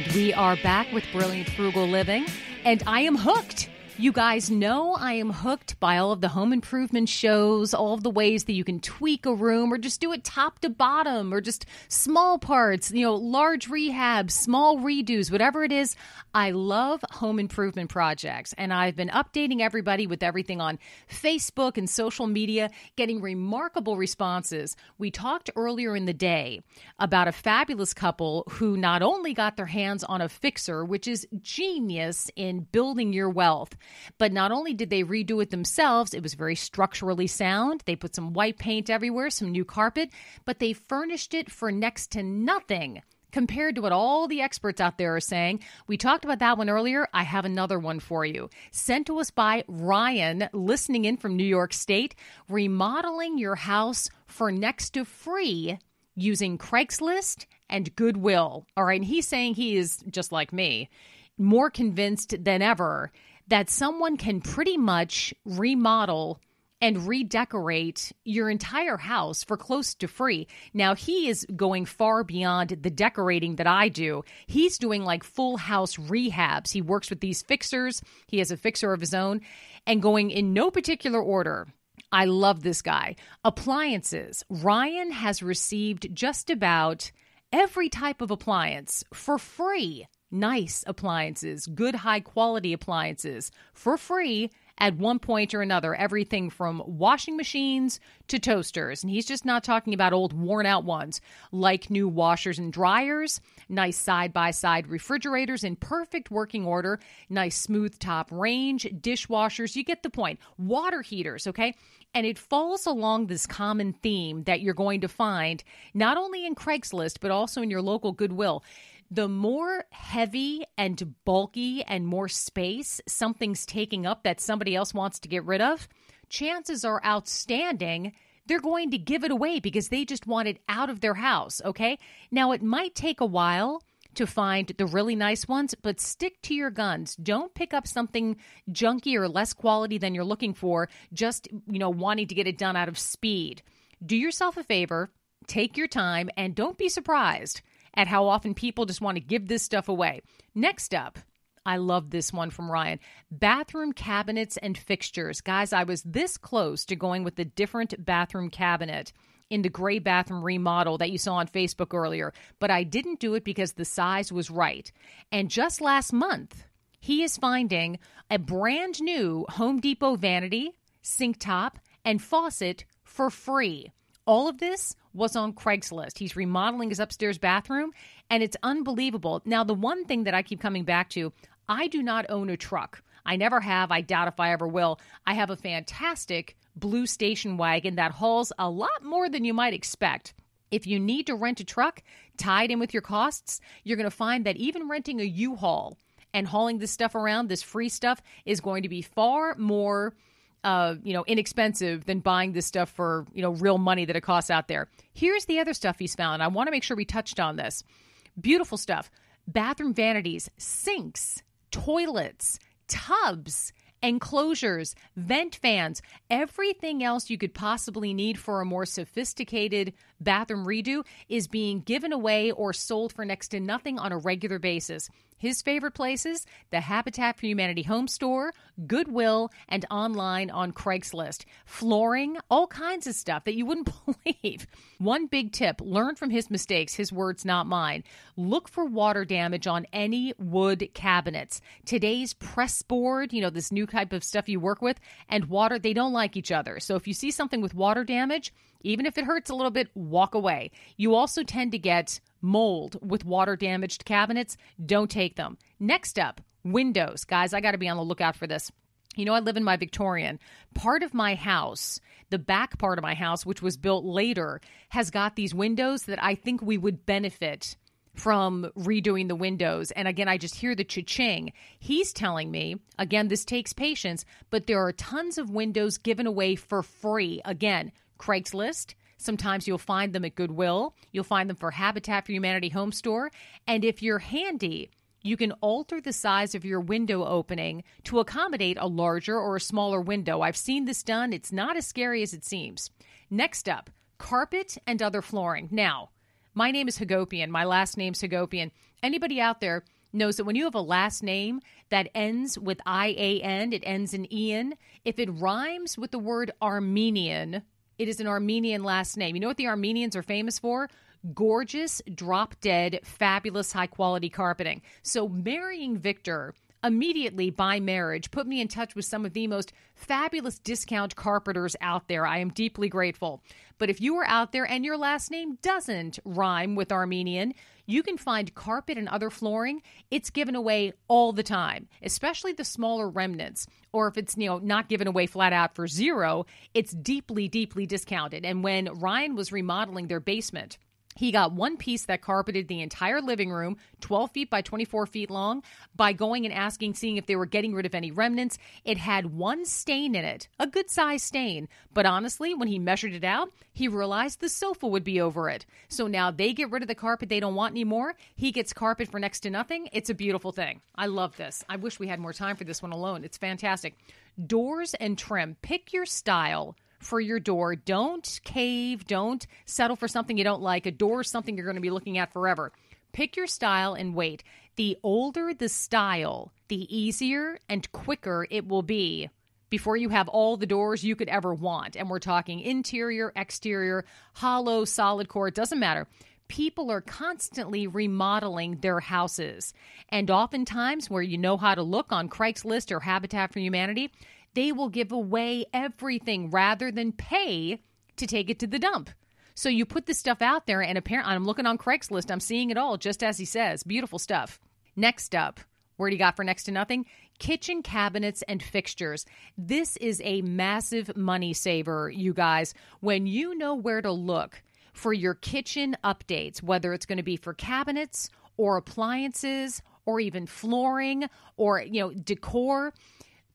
And we are back with Brilliant Frugal Living, and I am hooked. You guys know I am hooked by all of the home improvement shows, all of the ways that you can tweak a room or just do it top to bottom or just small parts, you know, large rehabs, small redos, whatever it is. I love home improvement projects and I've been updating everybody with everything on Facebook and social media, getting remarkable responses. We talked earlier in the day about a fabulous couple who not only got their hands on a fixer, which is genius in building your wealth, but not only did they redo it themselves, it was very structurally sound. They put some white paint everywhere, some new carpet, but they furnished it for next to nothing compared to what all the experts out there are saying. We talked about that one earlier. I have another one for you. Sent to us by Ryan, listening in from New York State, remodeling your house for next to free using Craigslist and Goodwill. All right. And he's saying he is just like me, more convinced than ever that someone can pretty much remodel and redecorate your entire house for close to free. Now, he is going far beyond the decorating that I do. He's doing like full house rehabs. He works with these fixers, he has a fixer of his own, and going in no particular order. I love this guy. Appliances. Ryan has received just about every type of appliance for free. Nice appliances, good high quality appliances for free at one point or another. Everything from washing machines to toasters. And he's just not talking about old worn out ones like new washers and dryers, nice side by side refrigerators in perfect working order, nice smooth top range, dishwashers. You get the point. Water heaters, okay? And it falls along this common theme that you're going to find not only in Craigslist, but also in your local Goodwill the more heavy and bulky and more space something's taking up that somebody else wants to get rid of, chances are outstanding they're going to give it away because they just want it out of their house, okay? Now, it might take a while to find the really nice ones, but stick to your guns. Don't pick up something junky or less quality than you're looking for, just, you know, wanting to get it done out of speed. Do yourself a favor, take your time, and don't be surprised at how often people just want to give this stuff away. Next up, I love this one from Ryan. Bathroom cabinets and fixtures. Guys, I was this close to going with the different bathroom cabinet in the gray bathroom remodel that you saw on Facebook earlier, but I didn't do it because the size was right. And just last month, he is finding a brand new Home Depot vanity, sink top, and faucet for free. All of this was on Craigslist. He's remodeling his upstairs bathroom, and it's unbelievable. Now, the one thing that I keep coming back to I do not own a truck. I never have. I doubt if I ever will. I have a fantastic blue station wagon that hauls a lot more than you might expect. If you need to rent a truck tied in with your costs, you're going to find that even renting a U Haul and hauling this stuff around, this free stuff, is going to be far more uh, you know, inexpensive than buying this stuff for, you know, real money that it costs out there. Here's the other stuff he's found. I want to make sure we touched on this. Beautiful stuff. Bathroom vanities, sinks, toilets, tubs, enclosures, vent fans, everything else you could possibly need for a more sophisticated bathroom redo is being given away or sold for next to nothing on a regular basis. His favorite places the Habitat for Humanity home store, Goodwill, and online on Craigslist. Flooring, all kinds of stuff that you wouldn't believe. One big tip learn from his mistakes, his words, not mine. Look for water damage on any wood cabinets. Today's press board, you know, this new type of stuff you work with, and water, they don't like each other. So if you see something with water damage, even if it hurts a little bit, walk away. You also tend to get mold with water damaged cabinets, don't take them. Next up, windows. Guys, I got to be on the lookout for this. You know, I live in my Victorian. Part of my house, the back part of my house, which was built later, has got these windows that I think we would benefit from redoing the windows. And again, I just hear the cha-ching. He's telling me, again, this takes patience, but there are tons of windows given away for free. Again, Craigslist, Sometimes you'll find them at Goodwill. You'll find them for Habitat for Humanity Home Store. And if you're handy, you can alter the size of your window opening to accommodate a larger or a smaller window. I've seen this done. It's not as scary as it seems. Next up, carpet and other flooring. Now, My name is Hagopian. My last name's Hagopian. Anybody out there knows that when you have a last name that ends with I A N, it ends in Ian. If it rhymes with the word Armenian, it is an Armenian last name. You know what the Armenians are famous for? Gorgeous, drop dead, fabulous, high quality carpeting. So marrying Victor immediately by marriage put me in touch with some of the most fabulous discount carpenters out there. I am deeply grateful. But if you are out there and your last name doesn't rhyme with Armenian, you can find carpet and other flooring. It's given away all the time, especially the smaller remnants. Or if it's you know not given away flat out for zero, it's deeply, deeply discounted. And when Ryan was remodeling their basement, he got one piece that carpeted the entire living room, 12 feet by 24 feet long, by going and asking, seeing if they were getting rid of any remnants. It had one stain in it, a good sized stain. But honestly, when he measured it out, he realized the sofa would be over it. So now they get rid of the carpet they don't want anymore. He gets carpet for next to nothing. It's a beautiful thing. I love this. I wish we had more time for this one alone. It's fantastic. Doors and trim. Pick your style for your door. Don't cave. Don't settle for something you don't like. A door is something you're going to be looking at forever. Pick your style and wait. The older the style, the easier and quicker it will be before you have all the doors you could ever want. And we're talking interior, exterior, hollow, solid core, it doesn't matter. People are constantly remodeling their houses. And oftentimes, where you know how to look on Craigslist or Habitat for Humanity, they will give away everything rather than pay to take it to the dump. So you put this stuff out there, and apparently, I'm looking on Craigslist, I'm seeing it all just as he says. Beautiful stuff. Next up, where do you got for next to nothing? Kitchen cabinets and fixtures. This is a massive money saver, you guys. When you know where to look for your kitchen updates, whether it's going to be for cabinets or appliances or even flooring or, you know, decor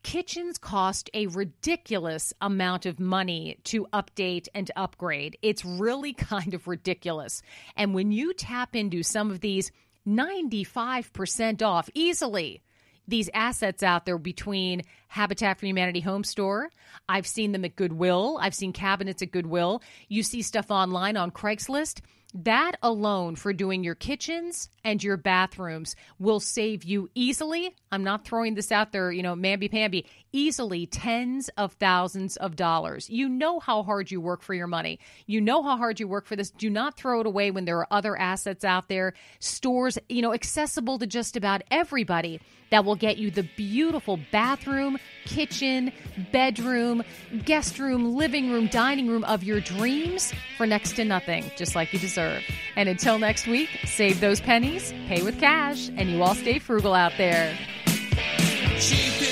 kitchens cost a ridiculous amount of money to update and upgrade. It's really kind of ridiculous. And when you tap into some of these 95% off easily, these assets out there between Habitat for Humanity Home Store. I've seen them at Goodwill. I've seen cabinets at Goodwill. You see stuff online on Craigslist. That alone for doing your kitchens and your bathrooms will save you easily. I'm not throwing this out there, you know, mamby pamby, easily tens of thousands of dollars. You know how hard you work for your money. You know how hard you work for this. Do not throw it away when there are other assets out there, stores, you know, accessible to just about everybody that will get you the beautiful bathroom, kitchen, bedroom, guest room, living room, dining room of your dreams for next to nothing, just like you deserve. And until next week, save those pennies, pay with cash, and you all stay frugal out there. Cheap